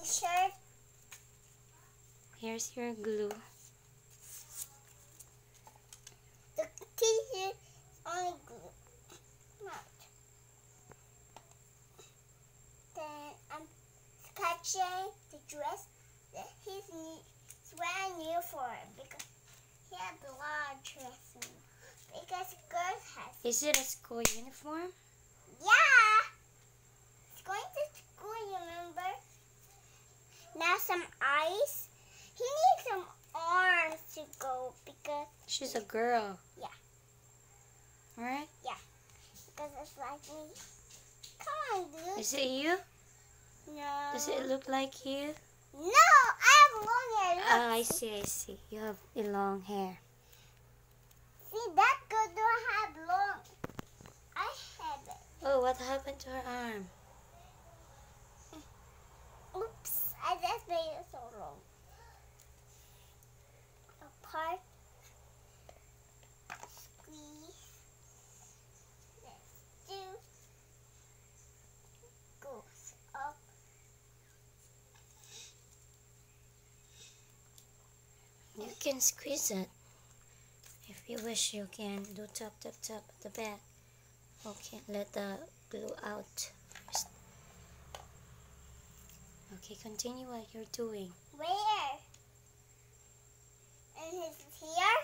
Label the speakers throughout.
Speaker 1: t-shirt.
Speaker 2: Here's your glue.
Speaker 1: The t-shirt on glue. Not. Then I'm sketching the dress that he's new, it's brand new for him because he had a lot of dress because girls has
Speaker 2: Is it a school uniform?
Speaker 1: yeah. He's going to school, you remember? Now some eyes. He needs some arms to go because
Speaker 2: She's a girl.
Speaker 1: Yeah.
Speaker 2: Alright? Yeah.
Speaker 1: Because it's like me. Come on, dude.
Speaker 2: Is it you?
Speaker 1: No.
Speaker 2: Does it look like you?
Speaker 1: No, I have long hair. Look.
Speaker 2: Ah, I see, I see. You have a long hair.
Speaker 1: See, that girl don't have long. I have it.
Speaker 2: Oh, what happened to her arm?
Speaker 1: Oops, I just made it so long. Apart. Squeeze. Let's do. Goes up.
Speaker 2: You can squeeze it. If you wish, you can do top, top, top at the back. Okay, let the glue out first. Okay, continue what you're doing.
Speaker 1: Where? And his here?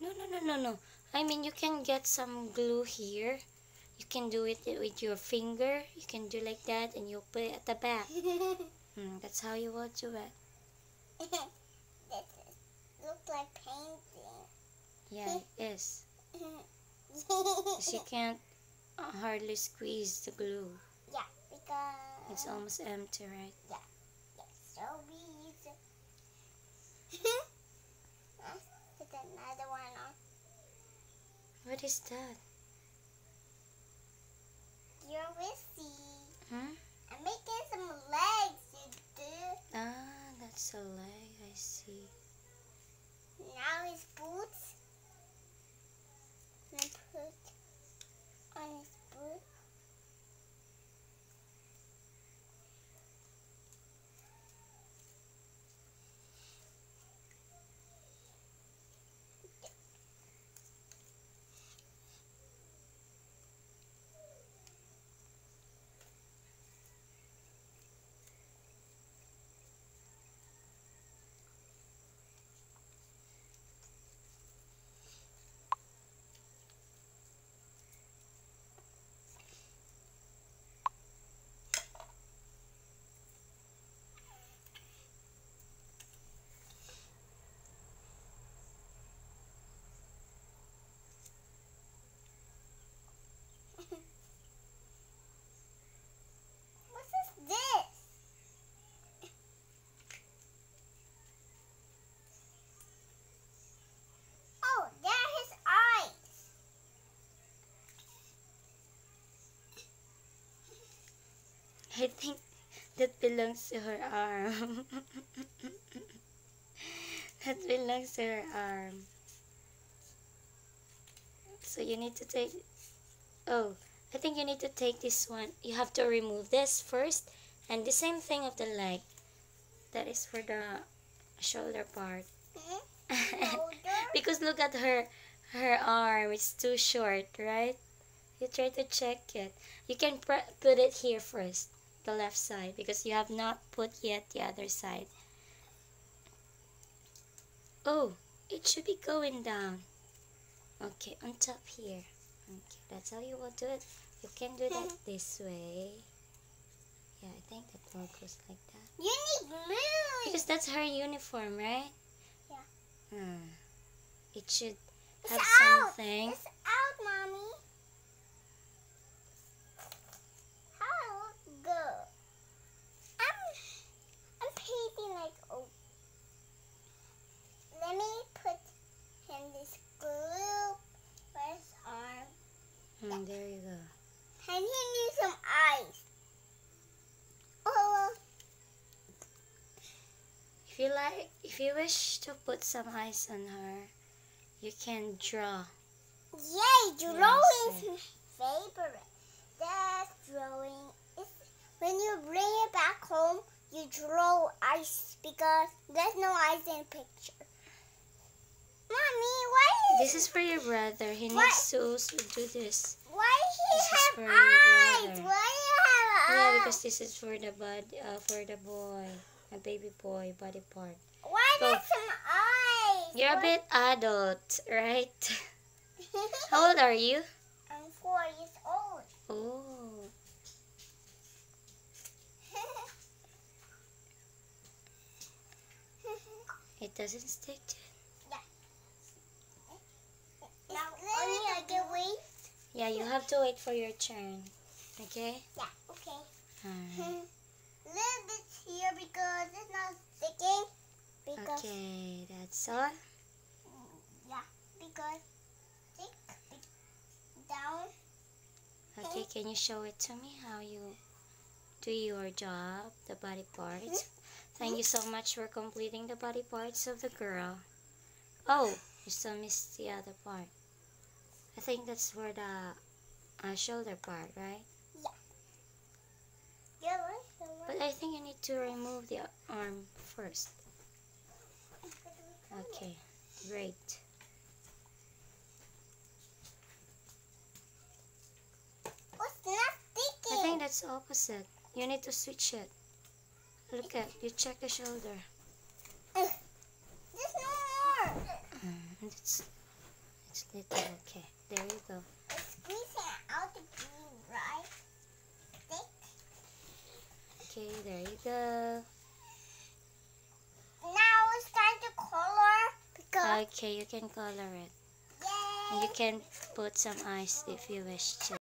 Speaker 2: No, no, no, no, no. I mean, you can get some glue here. You can do it with your finger. You can do like that and you'll put it at the back. Hmm, that's how you will do it.
Speaker 1: this is, look like painting.
Speaker 2: Yeah, it is. you can't hardly squeeze the glue.
Speaker 1: yeah, because
Speaker 2: It's almost empty, right?
Speaker 1: yes, so we use it. Put another one on.
Speaker 2: What is that?
Speaker 1: You're Wissy.
Speaker 2: Hmm?
Speaker 1: I'm making some legs, you do.
Speaker 2: Ah, that's a leg. I see.
Speaker 1: Now his boots. And put on his boot. What is this? Oh, there are his eyes.
Speaker 2: I think that belongs to her arm. that belongs to her arm. So you need to take. Oh, I think you need to take this one. You have to remove this first, and the same thing of the leg. That is for the shoulder part. Because look at her her arm it's too short right you try to check it you can put it here first the left side because you have not put yet the other side oh it should be going down okay on top here okay that's how you will do it you can do that this way yeah i think that one goes like that
Speaker 1: You need glue.
Speaker 2: because that's her uniform, right?
Speaker 1: Yeah.
Speaker 2: Hmm. It should
Speaker 1: It's
Speaker 2: have
Speaker 1: out.
Speaker 2: something.
Speaker 1: It's out, mommy. How it look good? I'm I'm painting like oh. Let me put him this glue for his arm,
Speaker 2: Hmm, there you go.
Speaker 1: and he needs some eyes. Oh,
Speaker 2: If you like, if you wish to put some eyes on her, you can draw.
Speaker 1: yay! Drawing
Speaker 2: Yes,
Speaker 1: is my favorite. That drawing is when you bring it back home, you draw ice because there's no ice in the picture. Mommy, why
Speaker 2: This is for your brother. He
Speaker 1: What?
Speaker 2: needs to do this.
Speaker 1: why he
Speaker 2: This is
Speaker 1: have eyes? Why you have
Speaker 2: Yeah, because this is for the bud, uh, for the boy, a baby boy body part.
Speaker 1: why
Speaker 2: Go.
Speaker 1: there's some eyes?
Speaker 2: You're a bit adult, right? How old are you?
Speaker 1: I'm four years old.
Speaker 2: Oh, it doesn't stick to it.
Speaker 1: now only I can wait.
Speaker 2: Yeah, you have to wait for your turn. Okay?
Speaker 1: Yeah, okay.
Speaker 2: Alright.
Speaker 1: Little bit here because it's not sticking. Because
Speaker 2: Okay, that's all.
Speaker 1: yeah, because stick down.
Speaker 2: Okay, can you show it to me how you do your job, the body parts? Thank you so much for completing the body parts of the girl. Oh, you still missed the other part. I think that's for the uh, shoulder part, right?
Speaker 1: Yeah, right?
Speaker 2: But I think you need to remove the arm first. Okay, great.
Speaker 1: It's not sticking.
Speaker 2: I think that's opposite. You need to switch it. Look at, you check the shoulder.
Speaker 1: There's no more.
Speaker 2: Mm, it's, it's little, okay. There you go.
Speaker 1: It's squeezing out the glue, right?
Speaker 2: Okay, there you go.
Speaker 1: Now it's time to color because
Speaker 2: Okay, you can color it.
Speaker 1: yay.
Speaker 2: And you can put some ice if you wish to.